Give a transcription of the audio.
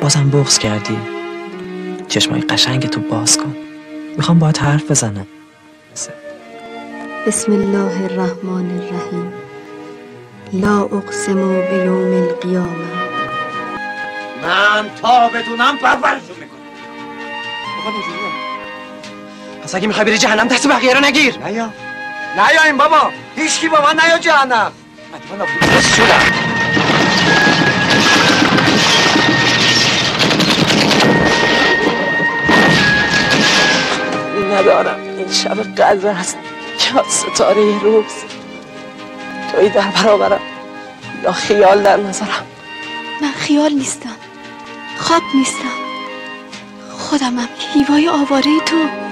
بازم بغز کردی؟ چشمای قشنگ تو باز کن. می‌خوام باید حرف بزنم. بسم الله الرحمن الرحیم. لا اقسم بیوم القیامه من تا بدونم پرورشون می‌کنم. پس اگه می‌خوای بری جهنم دست بقیه رو نگیر. نیا. نیا این بابا. هیچکی با من نیا جهنم. حتما شدم. ندارم. این شب قدر است یا ستاره روز. توی در برابرم. یا خیال در نظرم. من خیال نیستم. خواب نیستم. خودمم هیوای آواره تو.